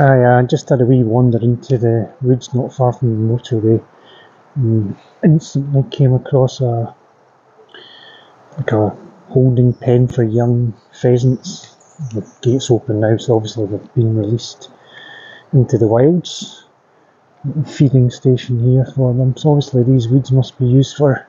I uh, just had a wee wander into the woods not far from the motorway and instantly came across a like a holding pen for young pheasants. The gates open now, so obviously they've been released into the wilds. Feeding station here for them. So obviously these woods must be used for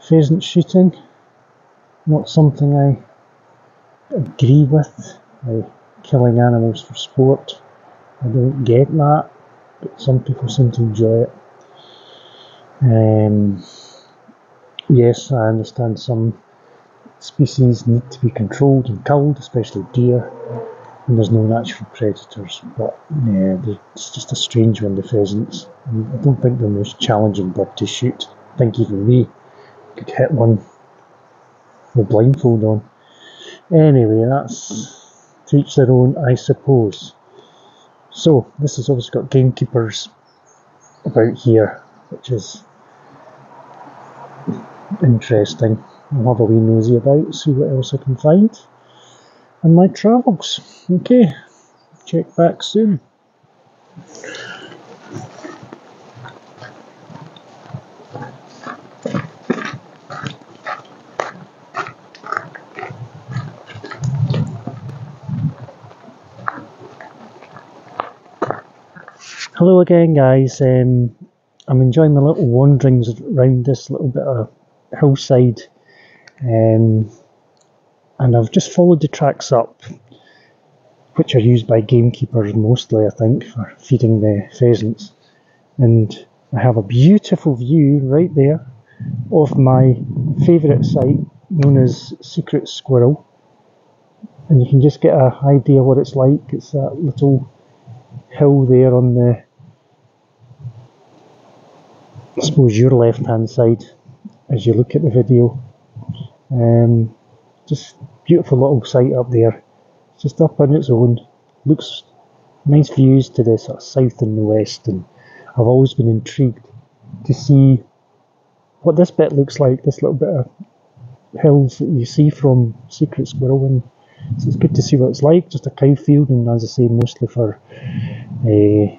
pheasant shooting. Not something I agree with. I killing animals for sport. I don't get that, but some people seem to enjoy it. Um, yes, I understand some species need to be controlled and killed, especially deer, and there's no natural predators. But yeah, it's just a strange one, the pheasants. I don't think they're the most challenging bird to shoot. I think even me could hit one with blindfold on. Anyway, that's to each their own, I suppose. So, this has obviously got gamekeepers about here, which is interesting. I'll have a wee nosy about, see what else I can find. And my travels. Okay, check back soon. Hello again guys, um, I'm enjoying my little wanderings around this little bit of hillside. Um, and I've just followed the tracks up which are used by gamekeepers mostly I think for feeding the pheasants. And I have a beautiful view right there of my favourite site known as Secret Squirrel. And you can just get an idea what it's like. It's that little hill there on the I suppose your left hand side as you look at the video. Um, just beautiful little site up there. It's just up on its own. Looks nice views to the sort of south and the west and I've always been intrigued to see what this bit looks like, this little bit of hills that you see from Secret Squirrel and so it's good to see what it's like, just a cow field and as I say mostly for uh,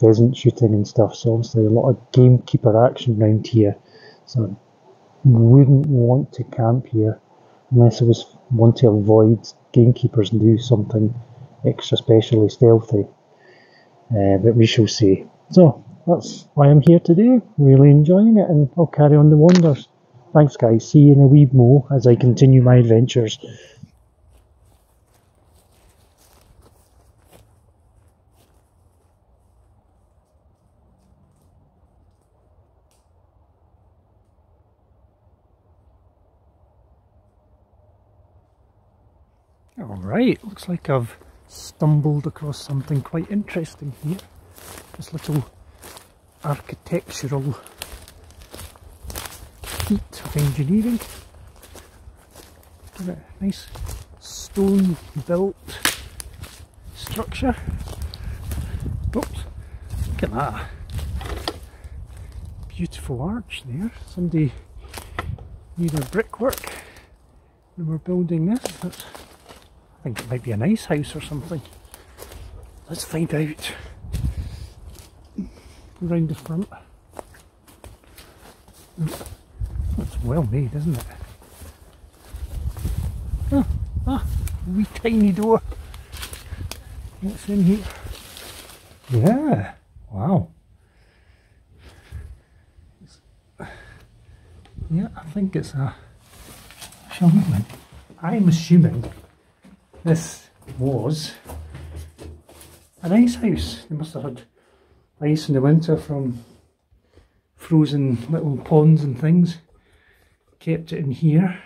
pheasant shooting and stuff. So obviously a lot of gamekeeper action around here. So wouldn't want to camp here unless I was want to avoid gamekeepers and do something extra specially stealthy. Uh, but we shall see. So that's why I'm here today. Really enjoying it, and I'll carry on the wonders. Thanks, guys. See you in a wee mo as I continue my adventures. Alright, looks like I've stumbled across something quite interesting here. This little architectural feat of engineering. Nice stone built structure. Oops, look at that. Beautiful arch there. Somebody needed brickwork when we're building this. That's I think it might be a nice house or something. Let's find out. Go round the front. It's well made, isn't it? Ah, ah, wee tiny door. What's in here? Yeah, wow. Yeah, I think it's a showman. I'm assuming this was an ice house. They must have had ice in the winter from frozen little ponds and things. Kept it in here.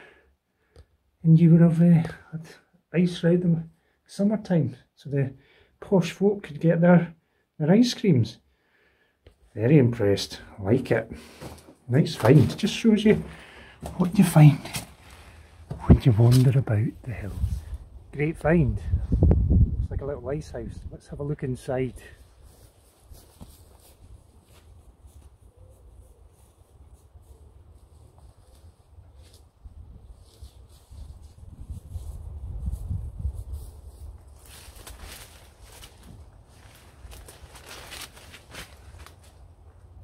And you would have uh, had ice around them summertime. So the posh folk could get their, their ice creams. Very impressed. Like it. Nice find. Just shows you what you find when you wander about the hills. Great find. It's like a little ice house. Let's have a look inside.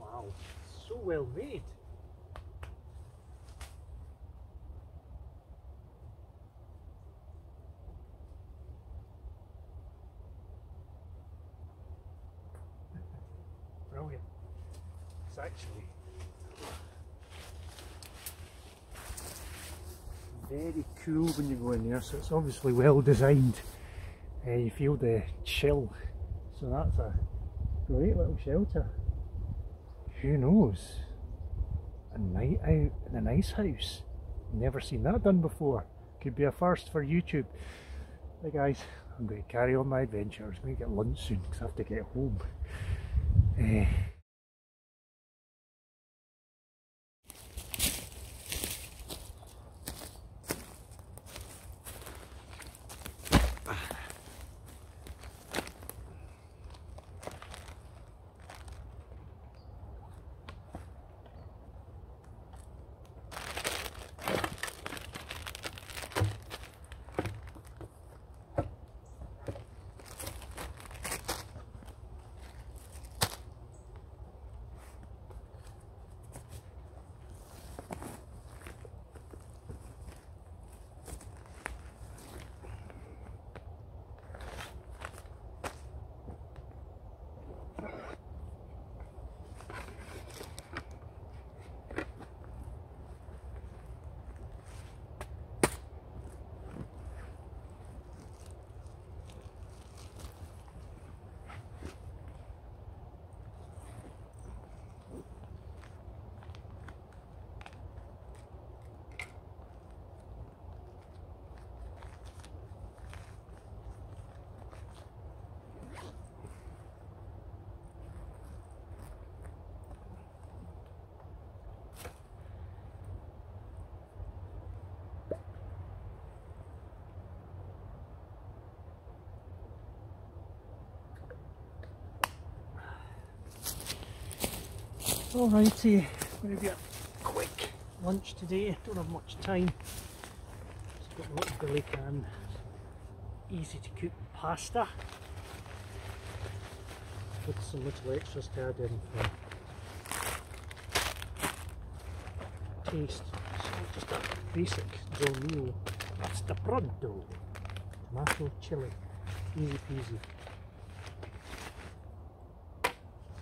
Wow, so well made. Actually very cool when you go in there, so it's obviously well designed. Uh, you feel the chill, so that's a great little shelter. Who knows? A night out in an ice house. Never seen that done before. Could be a first for YouTube. Hey guys, I'm going to carry on my adventures. I'm going to get lunch soon because I have to get home. Uh, Alrighty, going to be a quick lunch today. Don't have much time. Just got a little billy can, easy to cook pasta with some little extras to add in for taste. So just a basic Dolmio pasta pronto, tomato chili, easy peasy.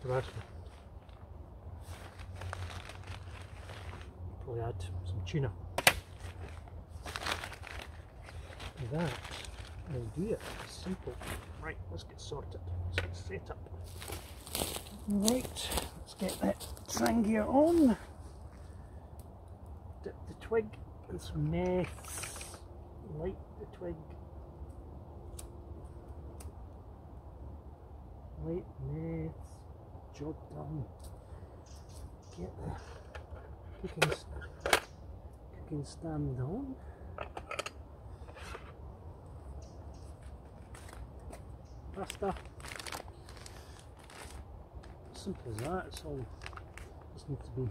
Tomato. Probably add some tuna. That will do it. Simple. Right, let's get sorted. Let's get set up. Right, let's get that gear on. Dip the twig and some nets. Light the twig. Light nets. Job done. Get the you can, you can stand down pasta simple as that it's all. Just need to be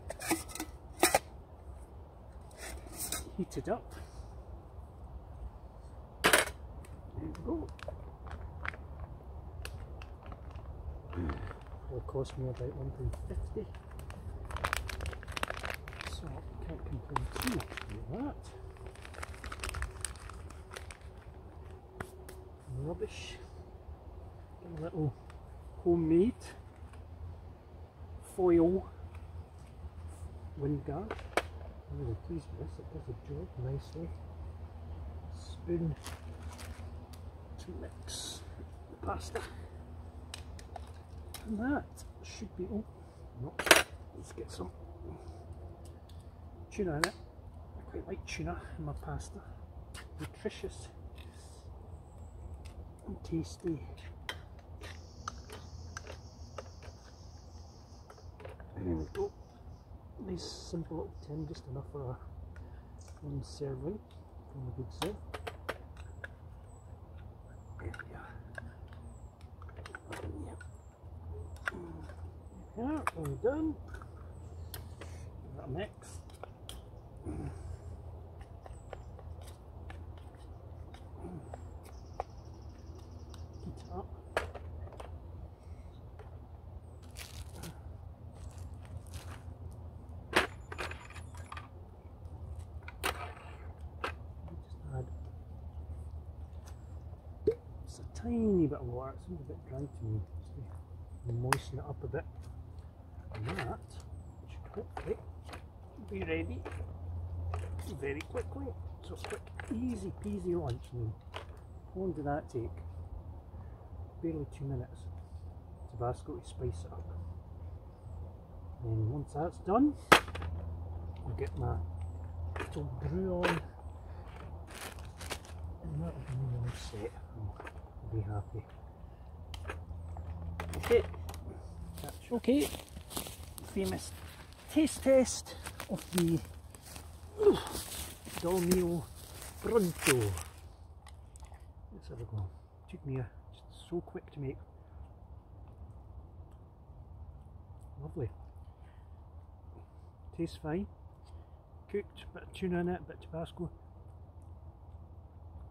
heated up. There we go. It'll cost me about 1.50 that. Rubbish. a little homemade foil wind guard. I'm really pleased with this, it does the job nicely. Spoon to mix the pasta. And that should be, oh, no, let's get some tuna in it. Quite like tuna in my pasta. Nutritious and tasty. There we go. Nice simple little tin, just enough for a one serving from a good serve. There we are. Yeah, mm. all done. That mix. Tiny bit of water. It seems a bit dry to me. To moisten it up a bit. And that should hopefully be ready very quickly. So quick, easy peasy lunch. And how long did that take? Barely two minutes. Tabasco to spice it up. And once that's done, I'll get my little brew on and that'll be me all set. Be happy. Okay, that's okay. Famous taste test of the Dolmio Pronto. Let's have a go. Took me a, so quick to make. Lovely. Tastes fine. Cooked, bit of tuna in it, bit of Tabasco.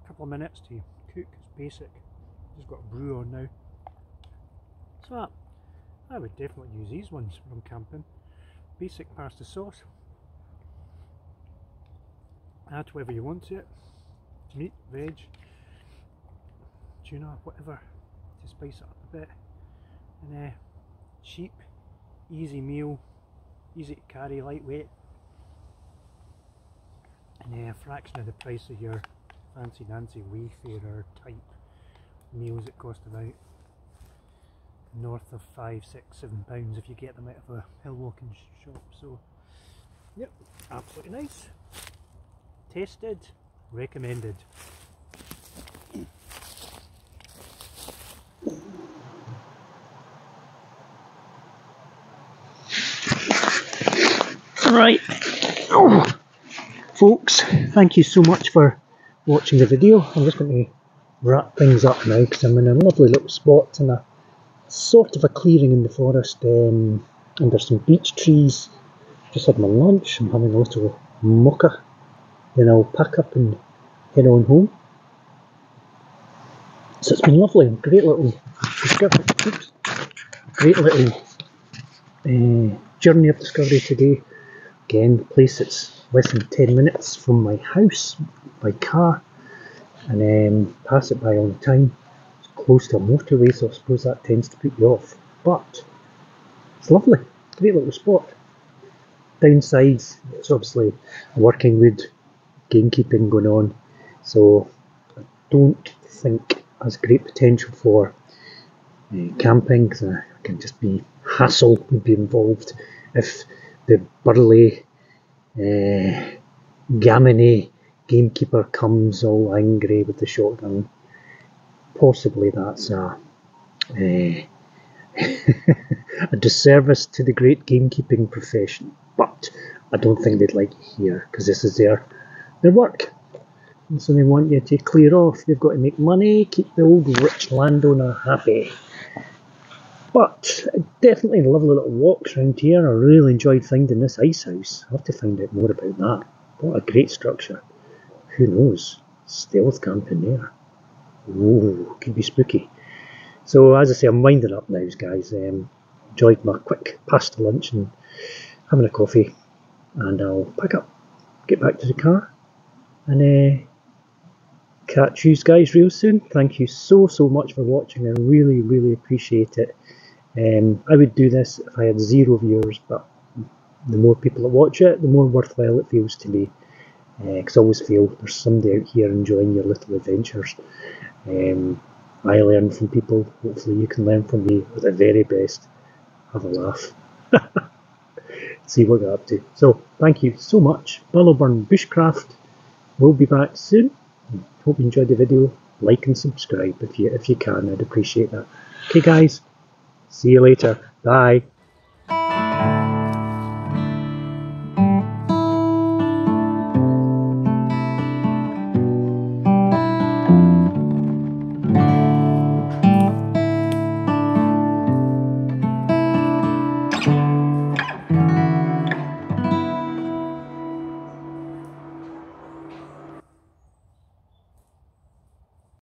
A couple of minutes to cook, it's basic. Just got a brew on now. So I would definitely use these ones when I'm camping. Basic pasta sauce. Add whatever you want to it. Meat, veg, tuna, whatever to spice it up a bit. And uh, cheap, easy meal, easy to carry, lightweight. And uh, a fraction of the price of your fancy dancy wayfarer type meals that cost about north of five, six, seven pounds if you get them out of a hill walking shop. So, yep, absolutely nice. Tasted, recommended. Right, oh. folks, thank you so much for watching the video. I'm just going to wrap things up now because I'm in a lovely little spot in a sort of a clearing in the forest um, and some beech trees. Just had my lunch, I'm having a little mocha. Then I'll pack up and head on home. So it's been lovely, great little great little uh, journey of discovery today. Again, the place that's less than 10 minutes from my house by car and um, pass it by all the time It's close to a motorway, so I suppose that tends to put you off. But it's lovely, great little spot. Downsides, it's obviously working with gamekeeping going on, so I don't think has great potential for uh, camping because uh, can just be hassle would be involved if the burly, uh, gamekeeper comes all angry with the shotgun possibly that's a, eh, a, a disservice to the great gamekeeping profession. But I don't think they'd like you here because this is their their work. And so they want you to clear off. They've got to make money, keep the old rich landowner happy. But definitely lovely little walks around here. I really enjoyed finding this ice house. I'll have to find out more about that. What a great structure. Who knows? Stealth camping there. Ooh, could be spooky. So as I say, I'm winding up now, guys. Um, enjoyed my quick pasta lunch and having a coffee, and I'll pack up, get back to the car, and uh, catch you guys real soon. Thank you so so much for watching. I really really appreciate it. Um, I would do this if I had zero viewers, but the more people that watch it, the more worthwhile it feels to me. Because uh, I always feel there's somebody out here enjoying your little adventures. Um, I learn from people. Hopefully, you can learn from me at the very best. Have a laugh. See what we're up to. So, thank you so much. Balloburn Bushcraft. We'll be back soon. Hope you enjoyed the video. Like and subscribe if you if you can. I'd appreciate that. Okay, guys. See you later. Bye.